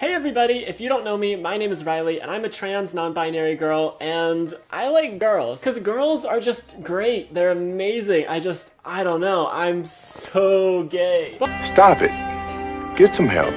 Hey everybody, if you don't know me, my name is Riley and I'm a trans non-binary girl and I like girls. Cause girls are just great, they're amazing. I just, I don't know, I'm so gay. Stop it. Get some help.